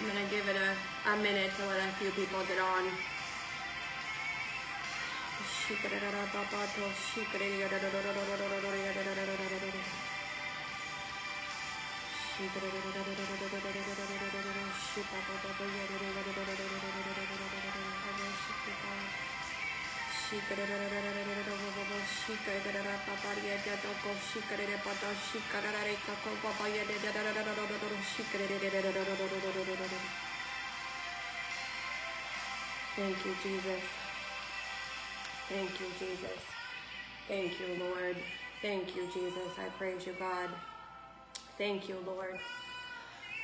I'm gonna give it a, a minute to let a few people get on. Thank you, Jesus. Thank you, Jesus. Thank you, Lord. Thank you, Jesus. I praise you, God. Thank you, Lord.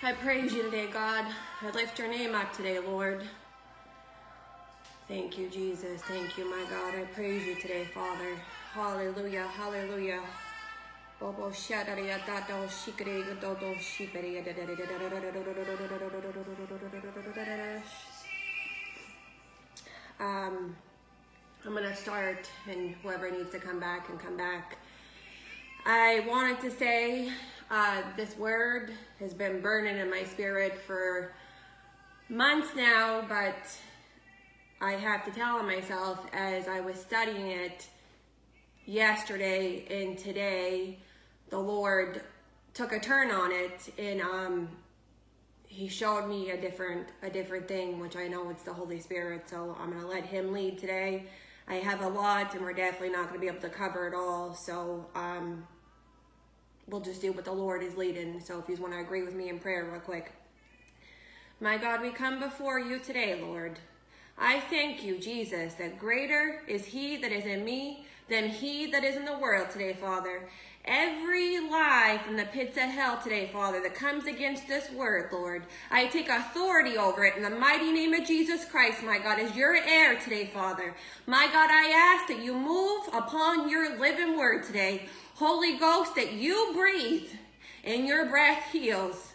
I praise you today, God. I lift your name up today, Lord. Thank you, Jesus. Thank you, my God. I praise you today, Father. Hallelujah. Hallelujah. Um, I'm gonna start, and whoever needs to come back and come back. I wanted to say uh, this word has been burning in my spirit for months now, but I have to tell myself as I was studying it yesterday and today, the Lord took a turn on it and um, he showed me a different a different thing, which I know it's the Holy Spirit. So I'm gonna let him lead today. I have a lot, and we're definitely not gonna be able to cover it all. So um, we'll just do what the Lord is leading. So if you want to agree with me in prayer, real quick. My God, we come before you today, Lord. I thank you, Jesus, that greater is He that is in me than He that is in the world today, Father. Every lie from the pits of hell today, Father, that comes against this word, Lord, I take authority over it in the mighty name of Jesus Christ, my God, as your heir today, Father. My God, I ask that you move upon your living word today. Holy Ghost, that you breathe and your breath heals.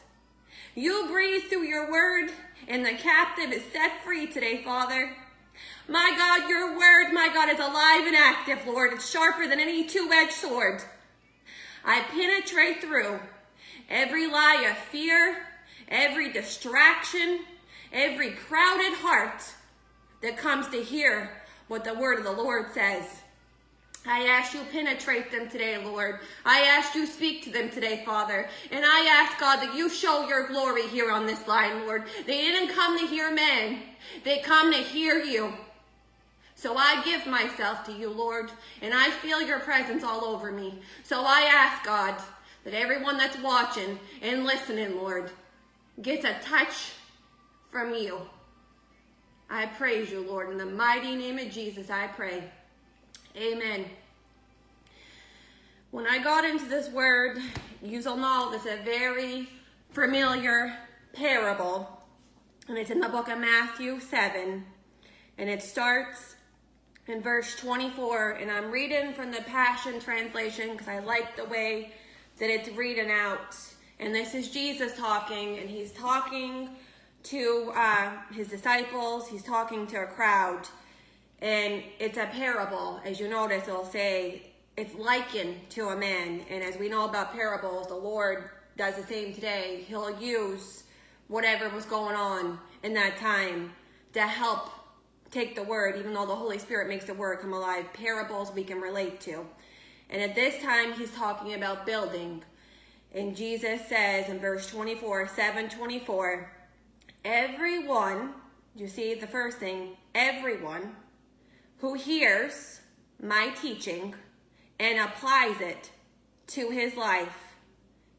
You breathe through your word and the captive is set free today, Father. My God, your word, my God, is alive and active, Lord. It's sharper than any two-edged sword. I penetrate through every lie of fear, every distraction, every crowded heart that comes to hear what the word of the Lord says. I ask you penetrate them today, Lord. I ask you speak to them today, Father. And I ask God that you show your glory here on this line, Lord. They didn't come to hear men. They come to hear you. So I give myself to you, Lord, and I feel your presence all over me. So I ask, God, that everyone that's watching and listening, Lord, gets a touch from you. I praise you, Lord. In the mighty name of Jesus, I pray. Amen. When I got into this word, you'll know this is a very familiar parable, and it's in the book of Matthew 7, and it starts in verse 24, and I'm reading from the Passion Translation because I like the way that it's reading out. And this is Jesus talking, and he's talking to uh, his disciples, he's talking to a crowd, and it's a parable. As you notice, it'll say it's likened to a man. And as we know about parables, the Lord does the same today. He'll use whatever was going on in that time to help take the word, even though the Holy Spirit makes the word come alive, parables we can relate to. And at this time, he's talking about building. And Jesus says in verse 24, 7 24, everyone, you see the first thing, everyone who hears my teaching and applies it to his life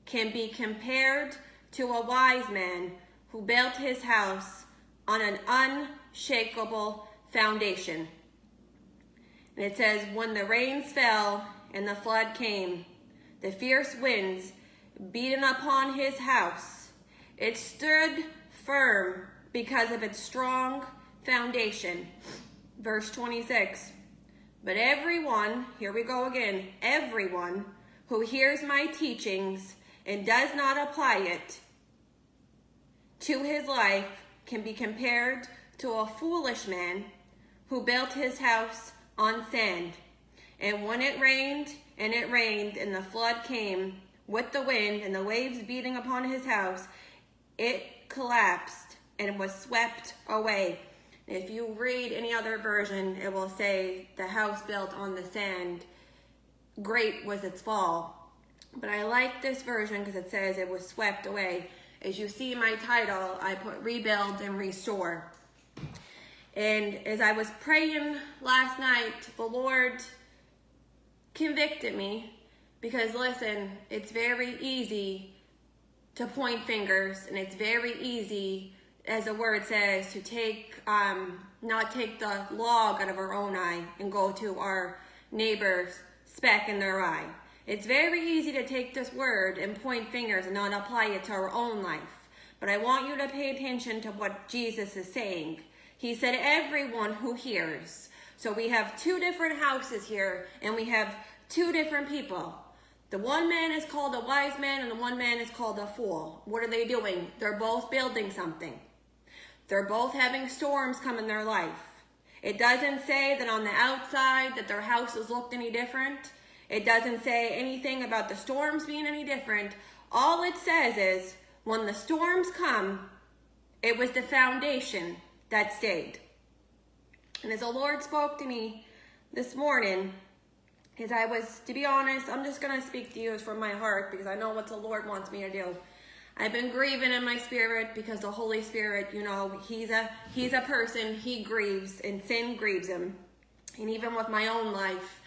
can be compared to a wise man who built his house on an unshakable foundation. And it says, When the rains fell and the flood came, the fierce winds beating upon his house, it stood firm because of its strong foundation. Verse 26. But everyone, here we go again, everyone who hears my teachings and does not apply it to his life can be compared to a foolish man who built his house on sand. And when it rained, and it rained, and the flood came with the wind, and the waves beating upon his house, it collapsed and was swept away. If you read any other version, it will say the house built on the sand, great was its fall. But I like this version because it says it was swept away. As you see my title, I put rebuild and restore. And as I was praying last night, the Lord convicted me because listen, it's very easy to point fingers and it's very easy, as the word says, to take, um, not take the log out of our own eye and go to our neighbor's speck in their eye. It's very easy to take this word and point fingers and not apply it to our own life. But I want you to pay attention to what Jesus is saying. He said, everyone who hears. So we have two different houses here and we have two different people. The one man is called a wise man and the one man is called a fool. What are they doing? They're both building something. They're both having storms come in their life. It doesn't say that on the outside that their houses looked any different. It doesn't say anything about the storms being any different. All it says is when the storms come, it was the foundation that stayed. And as the Lord spoke to me this morning, as I was, to be honest, I'm just going to speak to you from my heart because I know what the Lord wants me to do. I've been grieving in my spirit because the Holy Spirit, you know, he's a he's a person, he grieves and sin grieves him. And even with my own life,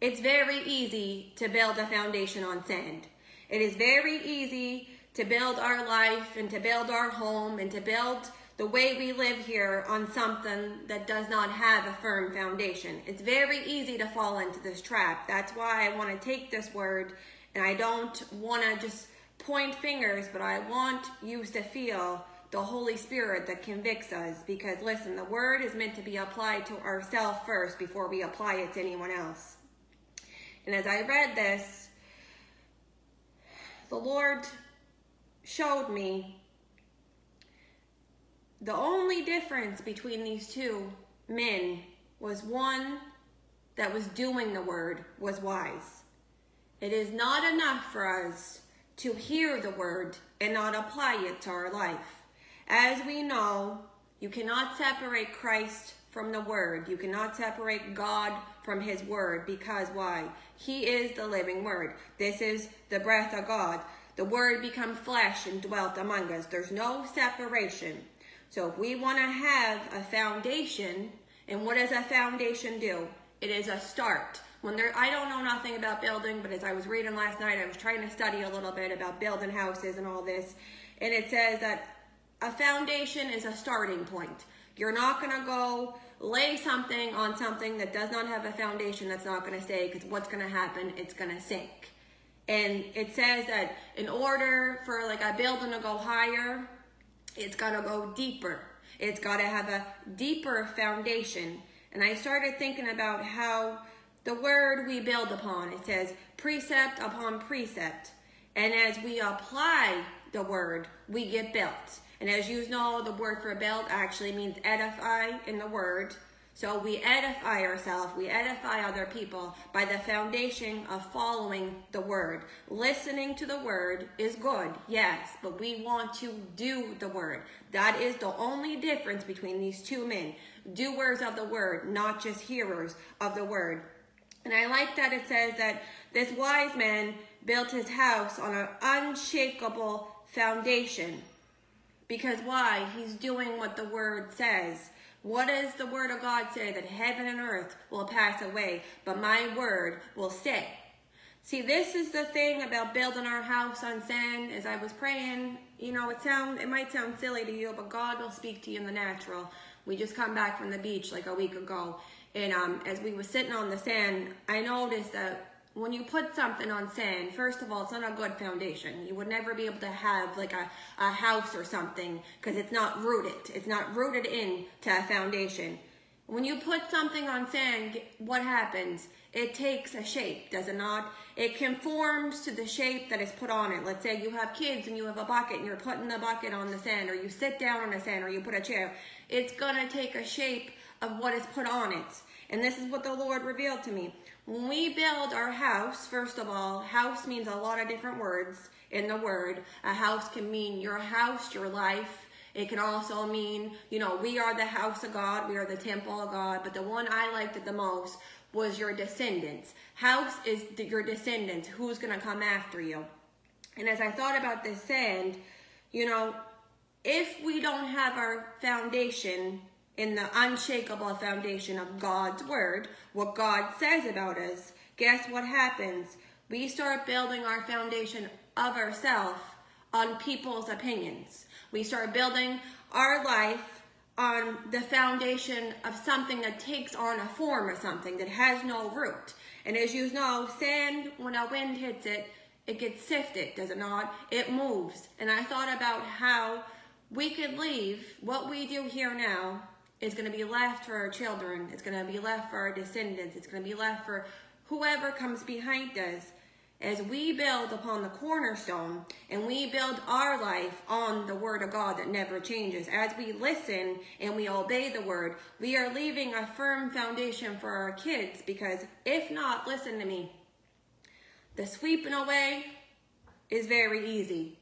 it's very easy to build a foundation on sand. It is very easy to build our life and to build our home and to build the way we live here on something that does not have a firm foundation. It's very easy to fall into this trap. That's why I want to take this word and I don't want to just point fingers, but I want you to feel the Holy Spirit that convicts us because listen, the word is meant to be applied to ourselves first before we apply it to anyone else. And as I read this, the Lord showed me the only difference between these two men was one that was doing the word was wise. It is not enough for us to hear the word and not apply it to our life. As we know, you cannot separate Christ from the word. You cannot separate God from his word because why? He is the living word. This is the breath of God. The word become flesh and dwelt among us. There's no separation. So if we want to have a foundation, and what does a foundation do? It is a start. When I don't know nothing about building, but as I was reading last night, I was trying to study a little bit about building houses and all this, and it says that a foundation is a starting point. You're not going to go lay something on something that does not have a foundation that's not going to stay because what's going to happen? It's going to sink. And it says that in order for like a building to go higher, it's got to go deeper. It's got to have a deeper foundation. And I started thinking about how the word we build upon, it says precept upon precept. And as we apply the word, we get built. And as you know, the word for build actually means edify in the word. So we edify ourselves, we edify other people by the foundation of following the word. Listening to the word is good, yes, but we want to do the word. That is the only difference between these two men. Doers of the word, not just hearers of the word. And I like that it says that this wise man built his house on an unshakable foundation. Because why? He's doing what the word says. What does the word of God say? That heaven and earth will pass away, but my word will stay. See, this is the thing about building our house on sand. As I was praying, you know, it sound it might sound silly to you, but God will speak to you in the natural. We just come back from the beach like a week ago, and um, as we were sitting on the sand, I noticed that when you put something on sand, first of all, it's not a good foundation. You would never be able to have like a, a house or something because it's not rooted. It's not rooted in to a foundation. When you put something on sand, what happens? It takes a shape, does it not? It conforms to the shape that is put on it. Let's say you have kids and you have a bucket and you're putting the bucket on the sand or you sit down on the sand or you put a chair. It's going to take a shape of what is put on it. And this is what the Lord revealed to me. When we build our house, first of all, house means a lot of different words in the word. A house can mean your house, your life. It can also mean, you know, we are the house of God, we are the temple of God. But the one I liked it the most was your descendants. House is your descendants. Who's going to come after you? And as I thought about this sand, you know, if we don't have our foundation in the unshakable foundation of God's word, what God says about us, guess what happens? We start building our foundation of ourselves on people's opinions. We start building our life on the foundation of something that takes on a form of something that has no root. And as you know, sand, when a wind hits it, it gets sifted, does it not? It moves. And I thought about how we could leave what we do here now is going to be left for our children. It's going to be left for our descendants. It's going to be left for whoever comes behind us as we build upon the cornerstone and we build our life on the word of God that never changes, as we listen and we obey the word, we are leaving a firm foundation for our kids because if not, listen to me, the sweeping away is very easy.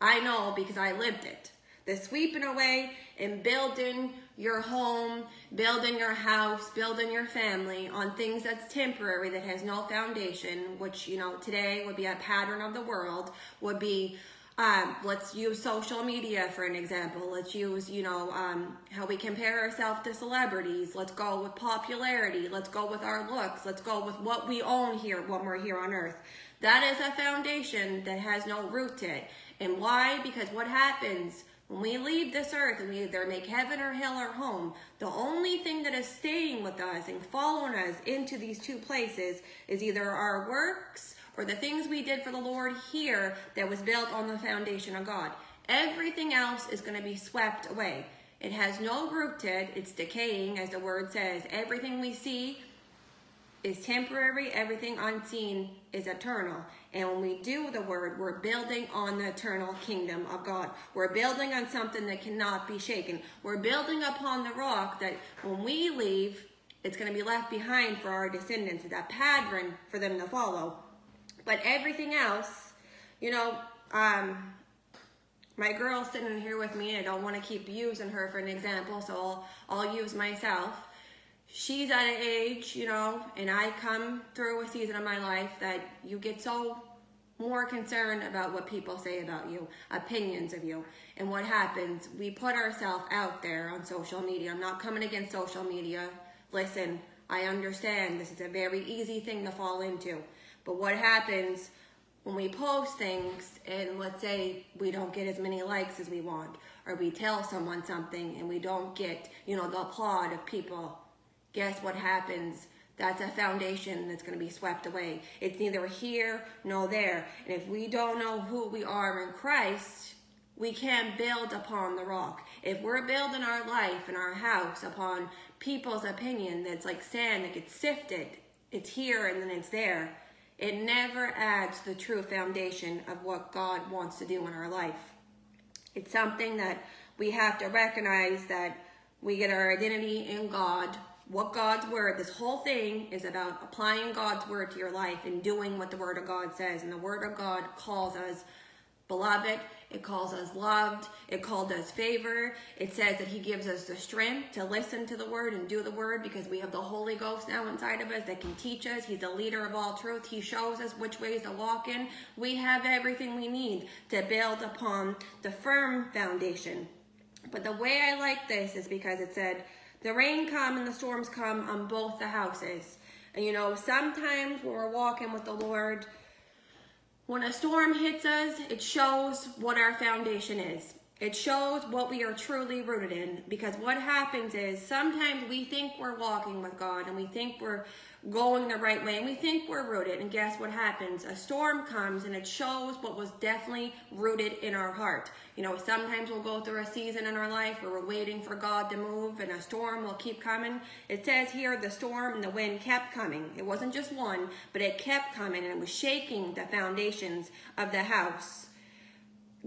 I know because I lived it. The sweeping away and building your home, building your house, building your family on things that's temporary, that has no foundation, which, you know, today would be a pattern of the world, would be um, let's use social media for an example. Let's use, you know, um, how we compare ourselves to celebrities. Let's go with popularity. Let's go with our looks. Let's go with what we own here when we're here on earth. That is a foundation that has no root to it. And why? Because what happens when we leave this earth and we either make heaven or hell our home, the only thing that is staying with us and following us into these two places is either our works or the things we did for the Lord here that was built on the foundation of God. Everything else is going to be swept away. It has no root to it. It's decaying, as the word says. Everything we see is temporary. Everything unseen is eternal. And when we do the word, we're building on the eternal kingdom of God. We're building on something that cannot be shaken. We're building upon the rock that when we leave, it's going to be left behind for our descendants. A pattern for them to follow. But everything else, you know, um, my girl's sitting here with me and I don't want to keep using her for an example, so I'll, I'll use myself she's at an age, you know, and I come through a season of my life that you get so more concerned about what people say about you, opinions of you. And what happens, we put ourselves out there on social media. I'm not coming against social media. Listen, I understand this is a very easy thing to fall into. But what happens when we post things and let's say we don't get as many likes as we want, or we tell someone something and we don't get, you know, the applaud of people guess what happens? That's a foundation that's going to be swept away. It's neither here nor there. And if we don't know who we are in Christ, we can't build upon the rock. If we're building our life and our house upon people's opinion that's like sand that gets sifted, it's here and then it's there. It never adds the true foundation of what God wants to do in our life. It's something that we have to recognize that we get our identity in God what God's word, this whole thing is about applying God's word to your life and doing what the word of God says. And the word of God calls us beloved. It calls us loved. It calls us favor. It says that he gives us the strength to listen to the word and do the word because we have the Holy Ghost now inside of us that can teach us. He's the leader of all truth. He shows us which ways to walk in. We have everything we need to build upon the firm foundation. But the way I like this is because it said, the rain come and the storms come on both the houses. And you know, sometimes when we're walking with the Lord, when a storm hits us, it shows what our foundation is. It shows what we are truly rooted in. Because what happens is sometimes we think we're walking with God and we think we're going the right way and we think we're rooted. And guess what happens? A storm comes and it shows what was definitely rooted in our heart. You know, sometimes we'll go through a season in our life where we're waiting for God to move and a storm will keep coming. It says here the storm and the wind kept coming. It wasn't just one, but it kept coming and it was shaking the foundations of the house.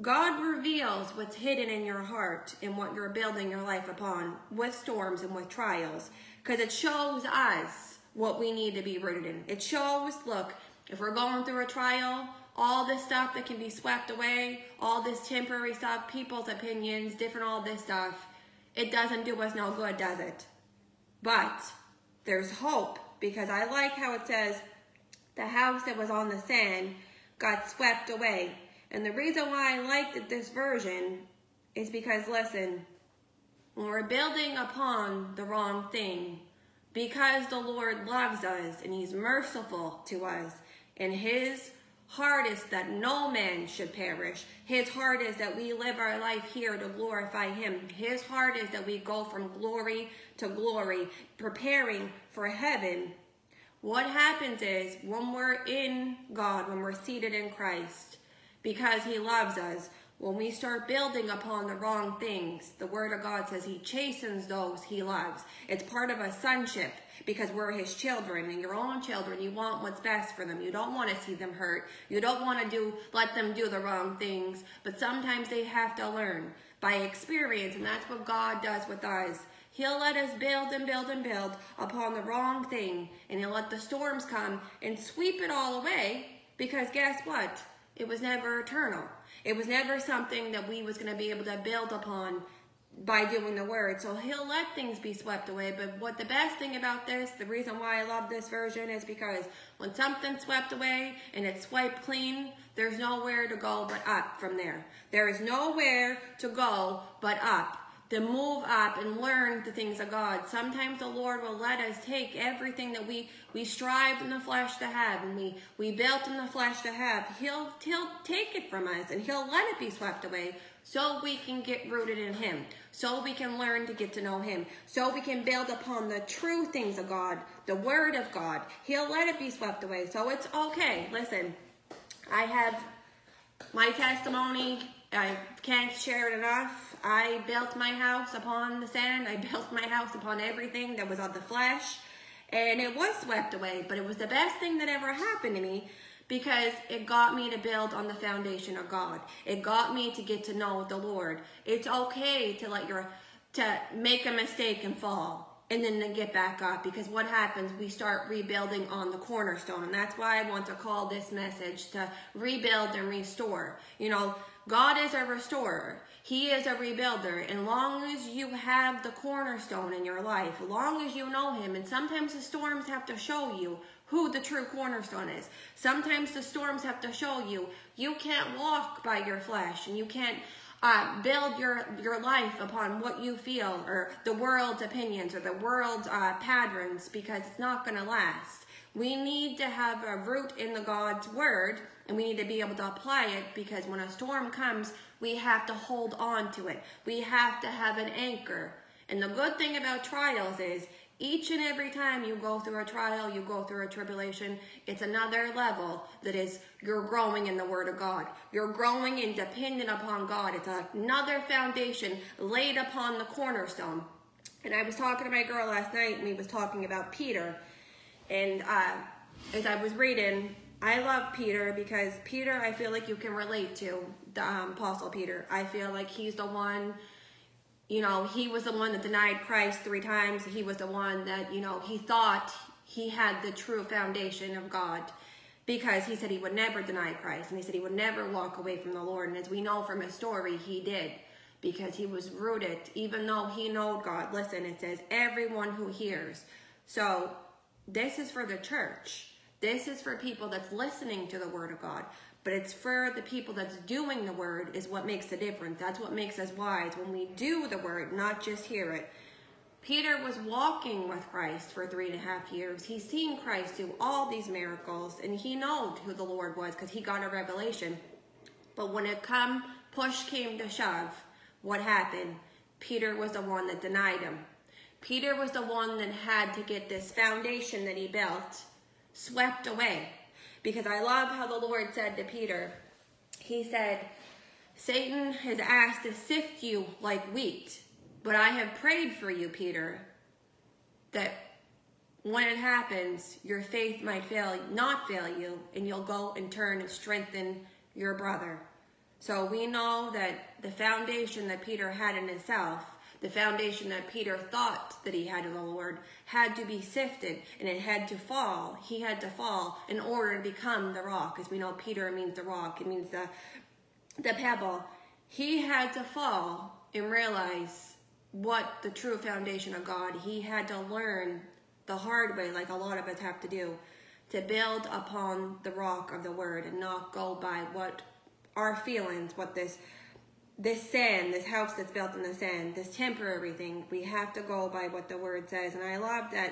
God reveals what's hidden in your heart and what you're building your life upon with storms and with trials. because it shows us what we need to be rooted in. It shows, look, if we're going through a trial, all this stuff that can be swept away, all this temporary stuff, people's opinions, different all this stuff, it doesn't do us no good, does it? But there's hope because I like how it says the house that was on the sand got swept away. And the reason why I liked this version is because, listen, when we're building upon the wrong thing, because the Lord loves us and He's merciful to us, and His heart is that no man should perish. His heart is that we live our life here to glorify Him. His heart is that we go from glory to glory, preparing for heaven. What happens is when we're in God, when we're seated in Christ, because He loves us, when we start building upon the wrong things, the Word of God says He chastens those He loves. It's part of a sonship because we're His children and your own children. You want what's best for them. You don't want to see them hurt. You don't want to do let them do the wrong things. But sometimes they have to learn by experience, and that's what God does with us. He'll let us build and build and build upon the wrong thing, and He'll let the storms come and sweep it all away because guess what? It was never eternal. It was never something that we was going to be able to build upon by doing the word. So he'll let things be swept away. But what the best thing about this, the reason why I love this version is because when something's swept away and it's wiped clean, there's nowhere to go but up from there. There is nowhere to go but up to move up and learn the things of God. Sometimes the Lord will let us take everything that we, we strived in the flesh to have and we, we built in the flesh to have. He'll, he'll take it from us and he'll let it be swept away so we can get rooted in him. So we can learn to get to know him. So we can build upon the true things of God, the word of God. He'll let it be swept away. So it's okay. Listen, I have my testimony. I can't share it enough I built my house upon the sand. I built my house upon everything that was of the flesh. And it was swept away, but it was the best thing that ever happened to me because it got me to build on the foundation of God. It got me to get to know the Lord. It's okay to let your to make a mistake and fall and then to get back up because what happens we start rebuilding on the cornerstone and that's why I want to call this message to rebuild and restore. You know, God is a restorer. He is a rebuilder. And long as you have the cornerstone in your life, long as you know him, and sometimes the storms have to show you who the true cornerstone is. Sometimes the storms have to show you you can't walk by your flesh and you can't uh, build your, your life upon what you feel or the world's opinions or the world's uh, patterns because it's not going to last. We need to have a root in the God's word and we need to be able to apply it because when a storm comes, we have to hold on to it. We have to have an anchor. And the good thing about trials is each and every time you go through a trial, you go through a tribulation, it's another level that is you're growing in the Word of God. You're growing and dependent upon God. It's another foundation laid upon the cornerstone. And I was talking to my girl last night, and we was talking about Peter. And uh, as I was reading, I love Peter because Peter, I feel like you can relate to the um, Apostle Peter. I feel like he's the one, you know, he was the one that denied Christ three times. He was the one that, you know, he thought he had the true foundation of God because he said he would never deny Christ and he said he would never walk away from the Lord. And as we know from his story, he did because he was rooted, even though he know God. Listen, it says everyone who hears. So this is for the church. This is for people that's listening to the word of God. But it's for the people that's doing the word is what makes the difference. That's what makes us wise when we do the word, not just hear it. Peter was walking with Christ for three and a half years. He's seen Christ do all these miracles, and he knew who the Lord was because he got a revelation. But when it come, push came to shove, what happened? Peter was the one that denied him. Peter was the one that had to get this foundation that he built swept away. Because I love how the Lord said to Peter, He said, Satan has asked to sift you like wheat, but I have prayed for you, Peter, that when it happens, your faith might fail, not fail you, and you'll go and turn and strengthen your brother. So we know that the foundation that Peter had in himself, The foundation that Peter thought that he had in the Lord had to be sifted and it had to fall. He had to fall in order to become the rock. As we know, Peter means the rock, it means the, the pebble. He had to fall and realize what the true foundation of God. He had to learn the hard way, like a lot of us have to do, to build upon the rock of the word and not go by what our feelings, what this this sand, this house that's built in the sand, this temporary thing, we have to go by what the word says. And I love that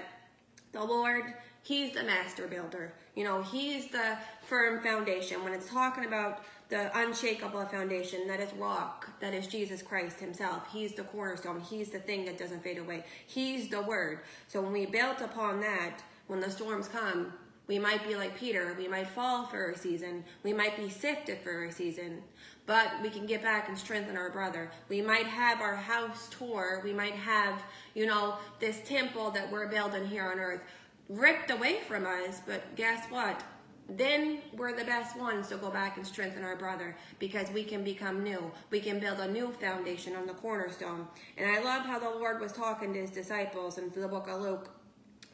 the Lord, He's the master builder. You know, He's the firm foundation. When it's talking about the unshakable foundation, that is rock, that is Jesus Christ Himself. He's the cornerstone. He's the thing that doesn't fade away. He's the word. So when we built upon that, when the storms come, we might be like Peter. We might fall for a season. We might be sifted for a season but we can get back and strengthen our brother. We might have our house tour. We might have, you know, this temple that we're building here on earth ripped away from us. But guess what? Then we're the best ones to go back and strengthen our brother because we can become new. We can build a new foundation on the cornerstone. And I love how the Lord was talking to his disciples in the book of Luke.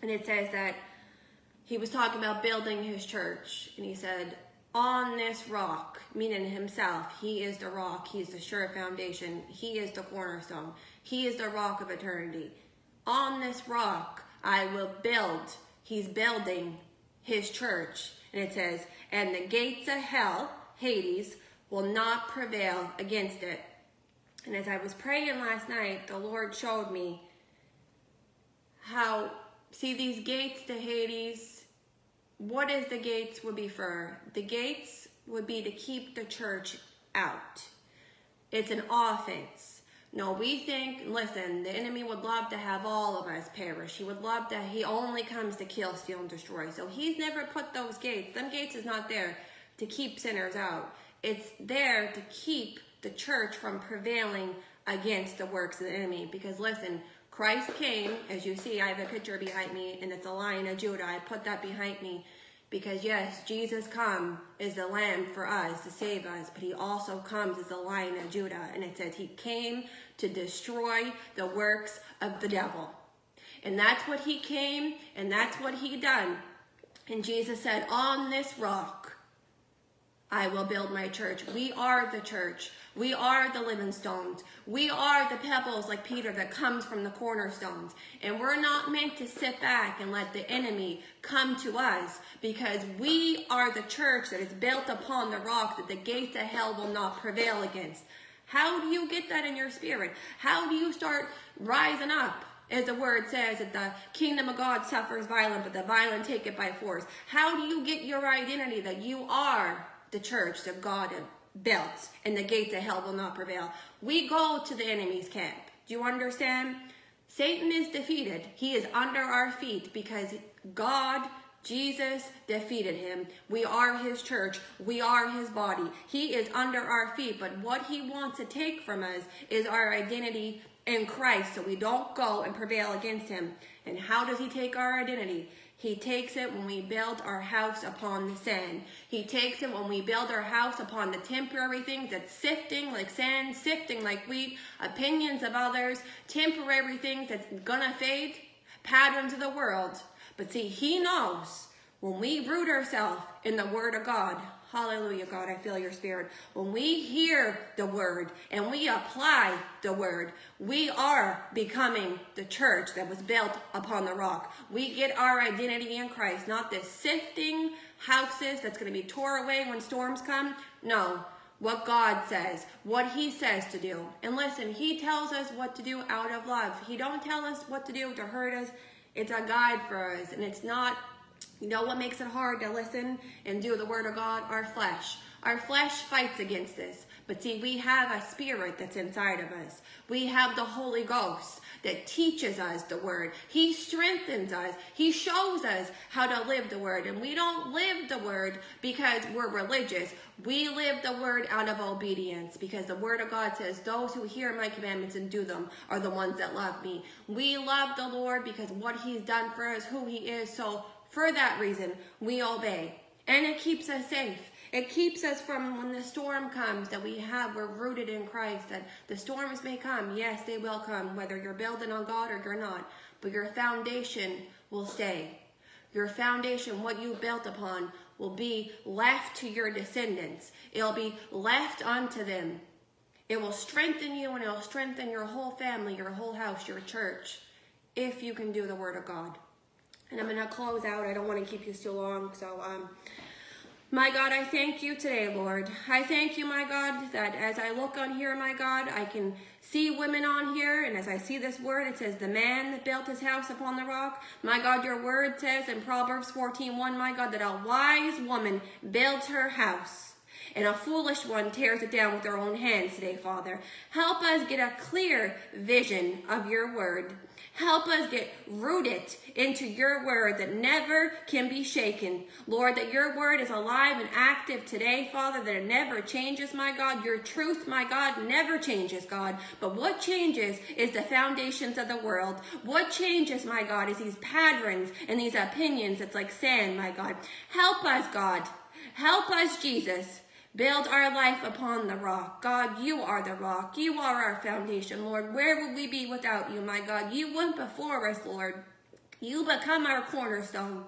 And it says that he was talking about building his church. And he said, on this rock, meaning himself, he is the rock, he is the sure foundation, he is the cornerstone, he is the rock of eternity. On this rock I will build, he's building his church. And it says, and the gates of hell, Hades, will not prevail against it. And as I was praying last night, the Lord showed me how, see these gates to Hades, what is the gates would be for? The gates would be to keep the church out. It's an offense. No, we think, listen, the enemy would love to have all of us perish. He would love that he only comes to kill, steal, and destroy. So he's never put those gates. Them gates is not there to keep sinners out. It's there to keep the church from prevailing against the works of the enemy. Because listen, Christ came, as you see, I have a picture behind me, and it's a lion of Judah. I put that behind me because yes, Jesus come is the lamb for us to save us, but he also comes as the lion of Judah. And it says he came to destroy the works of the devil. And that's what he came, and that's what he done. And Jesus said, on this rock, I will build my church. We are the church. We are the living stones. We are the pebbles like Peter that comes from the cornerstones. And we're not meant to sit back and let the enemy come to us because we are the church that is built upon the rock that the gates of hell will not prevail against. How do you get that in your spirit? How do you start rising up? As the word says that the kingdom of God suffers violence, but the violent take it by force. How do you get your identity that you are the church that God built, and the gates of hell will not prevail. We go to the enemy's camp. Do you understand? Satan is defeated. He is under our feet because God, Jesus, defeated him. We are his church. We are his body. He is under our feet. But what he wants to take from us is our identity in Christ so we don't go and prevail against him. And how does he take our identity? He takes it when we build our house upon the sand. He takes it when we build our house upon the temporary things that's sifting like sand, sifting like wheat, opinions of others, temporary things that's gonna fade, patterns of the world. But see, he knows when we root ourselves in the word of God, Hallelujah, God, I feel your spirit. When we hear the word and we apply the word, we are becoming the church that was built upon the rock. We get our identity in Christ, not the sifting houses that's going to be tore away when storms come. No, what God says, what he says to do. And listen, he tells us what to do out of love. He don't tell us what to do to hurt us. It's a guide for us and it's not you know what makes it hard to listen and do the word of God? Our flesh. Our flesh fights against this. But see, we have a spirit that's inside of us. We have the Holy Ghost that teaches us the word. He strengthens us. He shows us how to live the word. And we don't live the word because we're religious. We live the word out of obedience because the word of God says, Those who hear my commandments and do them are the ones that love me. We love the Lord because what he's done for us, who he is. So for that reason, we obey. And it keeps us safe. It keeps us from when the storm comes that we have, we're rooted in Christ, that the storms may come. Yes, they will come, whether you're building on God or you're not. But your foundation will stay. Your foundation, what you built upon, will be left to your descendants. It'll be left unto them. It will strengthen you and it'll strengthen your whole family, your whole house, your church, if you can do the word of God. And I'm going to close out. I don't want to keep you too long. So, um, my God, I thank you today, Lord. I thank you, my God, that as I look on here, my God, I can see women on here, and as I see this word, it says, the man that built his house upon the rock. My God, your word says in Proverbs 14, 1, my God, that a wise woman builds her house and a foolish one tears it down with their own hands today, Father. Help us get a clear vision of your word. Help us get rooted into your word that never can be shaken. Lord, that your word is alive and active today, Father, that it never changes, my God. Your truth, my God, never changes, God. But what changes is the foundations of the world. What changes, my God, is these patterns and these opinions. It's like sand, my God. Help us, God. Help us, Jesus. Build our life upon the rock. God, you are the rock. You are our foundation, Lord. Where would we be without you, my God? You went before us, Lord. You become our cornerstone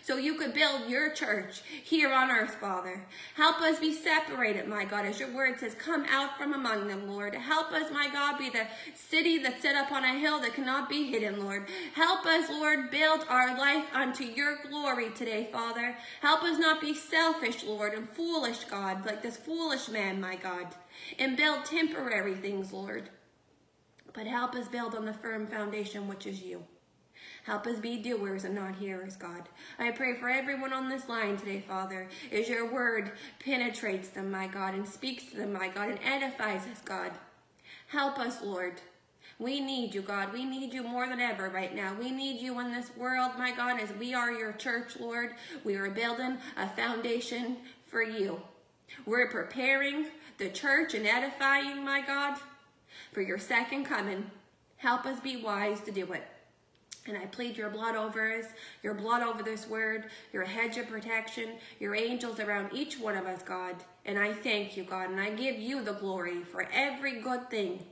so you could build your church here on earth, Father. Help us be separated, my God, as your word says, come out from among them, Lord. Help us, my God, be the city that's set up on a hill that cannot be hidden, Lord. Help us, Lord, build our life unto your glory today, Father. Help us not be selfish, Lord, and foolish, God, like this foolish man, my God, and build temporary things, Lord. But help us build on the firm foundation, which is you. Help us be doers and not hearers, God. I pray for everyone on this line today, Father, as your word penetrates them, my God, and speaks to them, my God, and edifies us, God. Help us, Lord. We need you, God. We need you more than ever right now. We need you in this world, my God, as we are your church, Lord. We are building a foundation for you. We're preparing the church and edifying, my God, for your second coming. Help us be wise to do it. And I plead your blood over us, your blood over this word, your hedge of protection, your angels around each one of us, God. And I thank you, God, and I give you the glory for every good thing.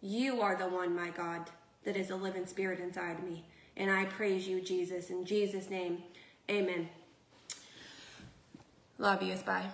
You are the one, my God, that is a living spirit inside me. And I praise you, Jesus. In Jesus' name, amen. Love you. Bye.